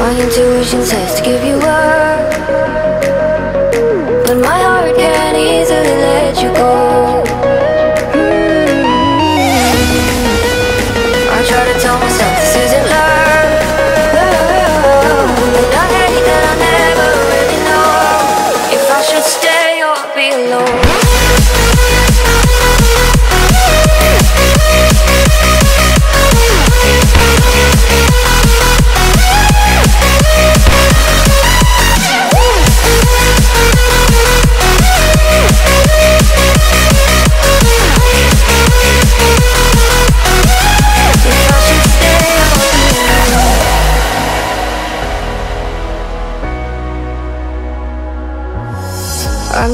My intuition says to give you up. But my heart can't easily let you go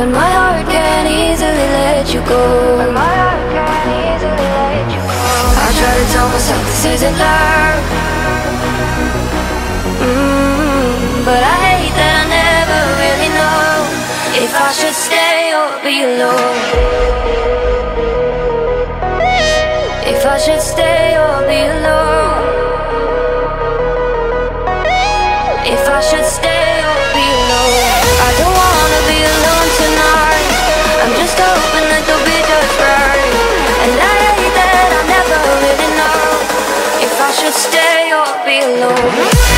but my heart can't easily let you go. But my heart can't easily let you go. I try to tell myself this isn't love. Mm, but I hate that I never really know if I should stay or be alone. If I should stay or be alone. If I should stay or stay or be alone.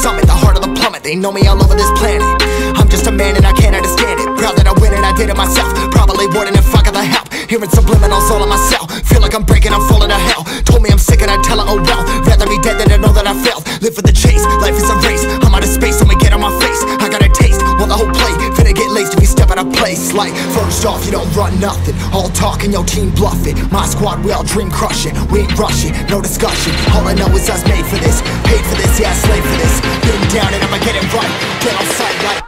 Summit, the harder the plummet. They know me all over this planet. I'm just a man and I can't understand it. Proud that I win and I did it myself. Probably wouldn't if I got the help. Hearing subliminals all on myself. Feel like I'm breaking, I'm falling to hell. Told me I'm sick and I tell her, oh well. Rather be dead than to know that I failed. Live for the chase, life is a race. I'm out of space, so me get on my face. I got a taste, want the whole plate. Finna get laced if you of place. Like, first off, you don't run nothing. All talk and your team bluff it. My squad, we all dream crushing. We ain't rushing, no discussion. All I know is us made for this. Paid for this, yeah, slave for this. Been down and I'ma get it right. Get on sight like.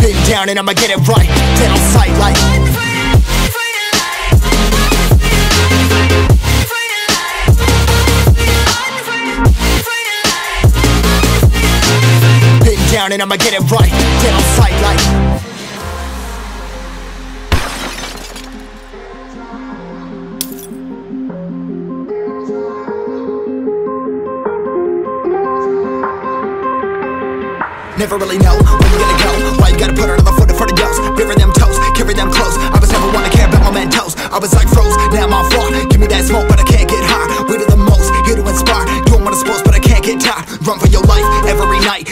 Been down and I'ma get it right. Dead on sight like. Down and I'ma get it right. Dead on sight like. Never really know where you gonna go. Why you gotta put another foot in front of yours? Bury them toes, carry them close. I was never one to care about my mentos. I was like froze, now I'm on floor. Give me that smoke, but I can't get high. We do the most, here to inspire. Doing what I'm supposed, but I can't get tired. Run for your life every night.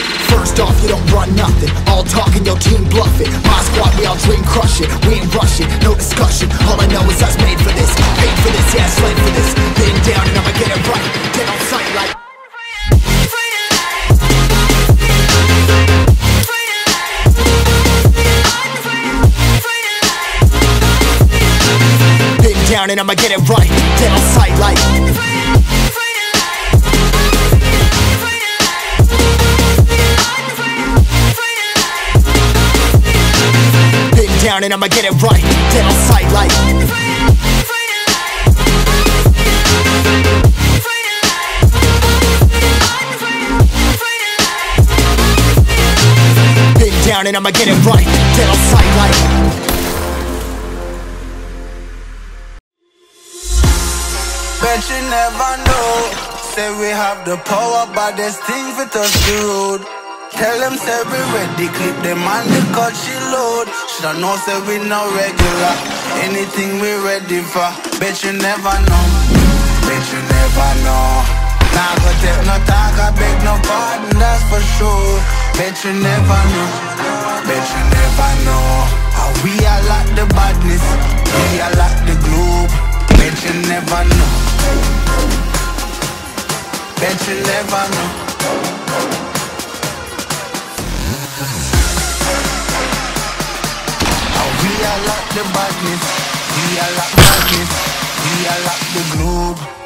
First off, you don't run nothing. All talk and your team bluffing. My squad, we all dream crush it. We ain't rushing, no discussion. All I know is was made for this. Paid for this, yeah, slave for this. Been down and I'ma get it right. Dead on sight, like. Been down and I'ma get it right. Dead on sight, and I'ma get it right. Dead on sight, like. Been down and I'ma get it right. Dead on sight, like. Bet you never know. Say we have the power, but there's things with us road. Tell them say we ready, clip them on the cut she load. Shoulda know say we no regular. Anything we ready for. Bet you never know. Bet you never know. Nah, go take no talk, I beg no pardon, that's for sure. Bet you never know. Bet you never know. How we are like the badness, we are like the globe. Bet you never know. Bet you never know. The badness, we are like badness, we are like the globe.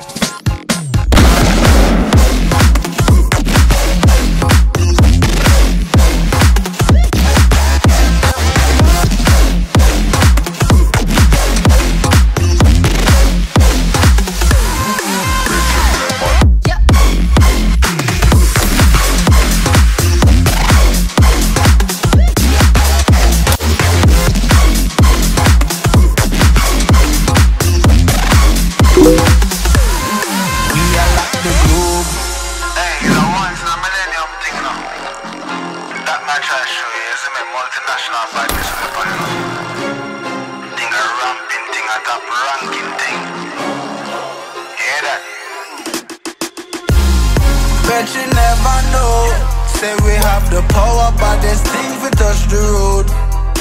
Thing thing, thing. Bet you never know. Say we have the power, but there's things we touch the road.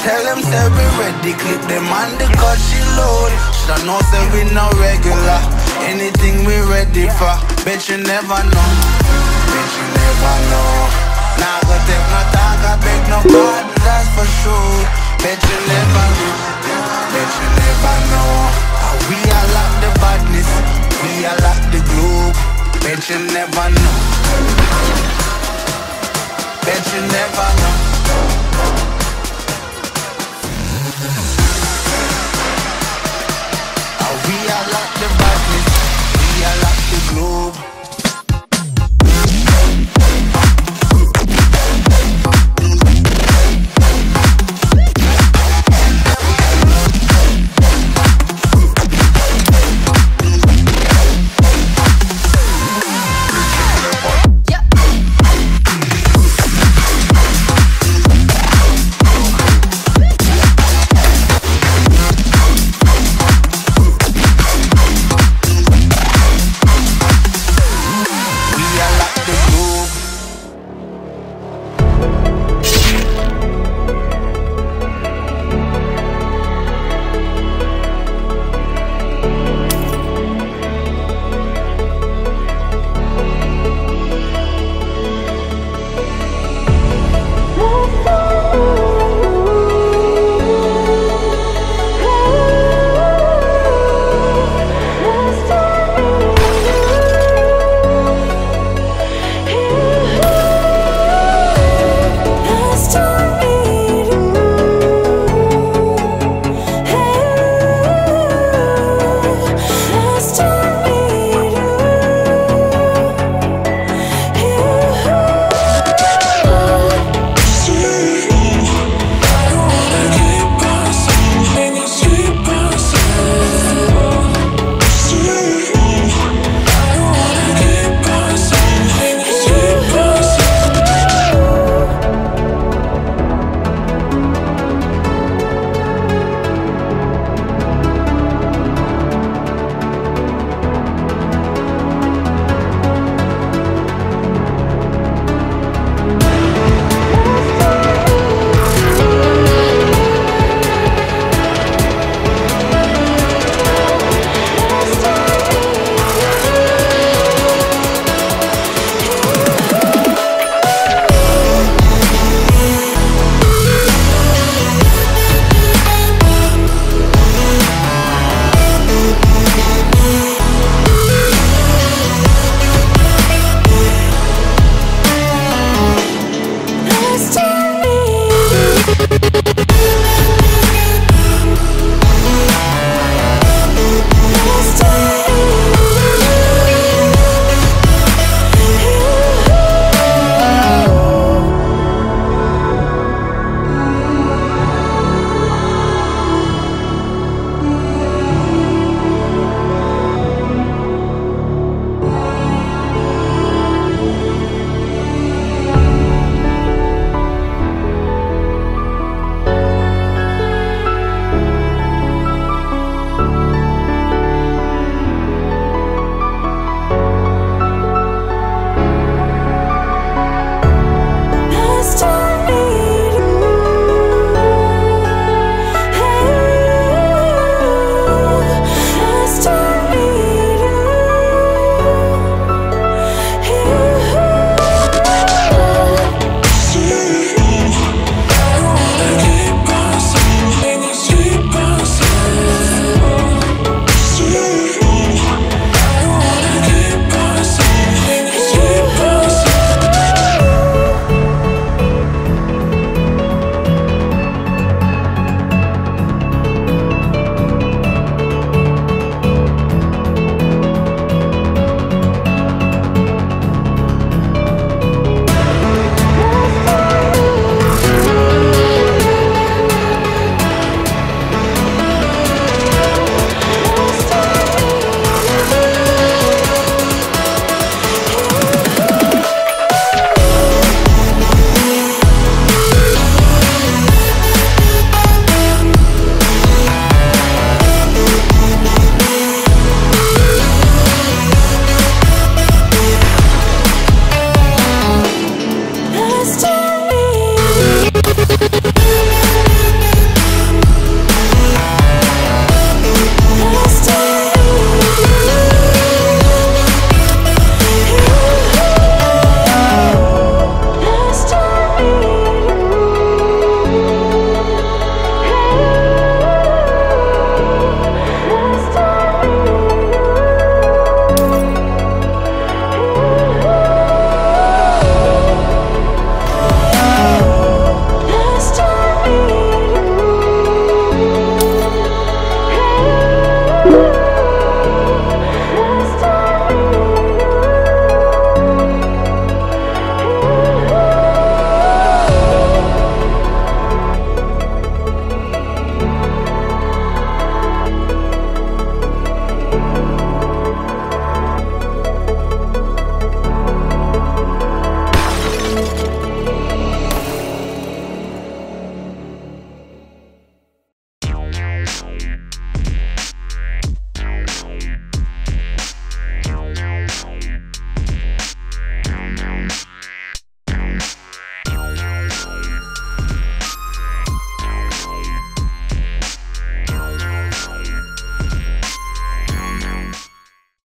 Tell them say we ready, clip them on the cut she load. Shoulda know say we no regular. Anything we ready for. Bet you never know. Bet you never know. No talk, I beg no pardon, that's for sure. Bet you never know. Bet you never know. How we are like the badness, we are like the globe. Bet you never know. Bet you never.